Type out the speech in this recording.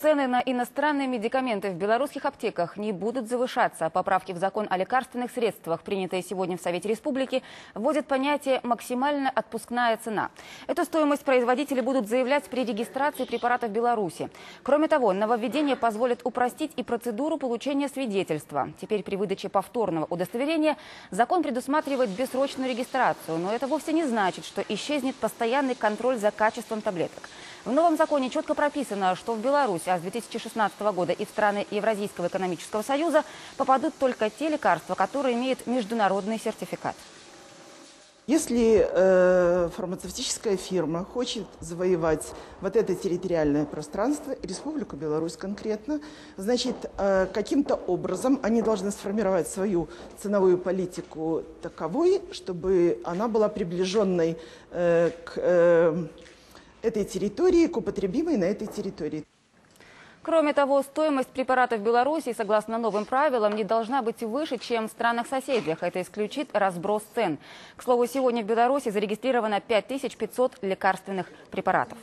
Цены на иностранные медикаменты в белорусских аптеках не будут завышаться. Поправки в закон о лекарственных средствах, принятые сегодня в Совете Республики, вводят понятие «максимальная отпускная цена». Эту стоимость производители будут заявлять при регистрации препаратов в Беларуси. Кроме того, нововведение позволит упростить и процедуру получения свидетельства. Теперь при выдаче повторного удостоверения закон предусматривает бессрочную регистрацию. Но это вовсе не значит, что исчезнет постоянный контроль за качеством таблеток. В новом законе четко прописано, что в Беларусь а с 2016 года и в страны Евразийского экономического союза попадут только те лекарства, которые имеют международный сертификат. Если э, фармацевтическая фирма хочет завоевать вот это территориальное пространство, Республику Беларусь конкретно, значит, э, каким-то образом они должны сформировать свою ценовую политику таковой, чтобы она была приближенной э, к э, этой территории, к употребимой на этой территории. Кроме того, стоимость препаратов в Беларуси, согласно новым правилам, не должна быть выше, чем в странах-соседях. Это исключит разброс цен. К слову, сегодня в Беларуси зарегистрировано 5500 лекарственных препаратов.